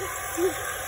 Thank you.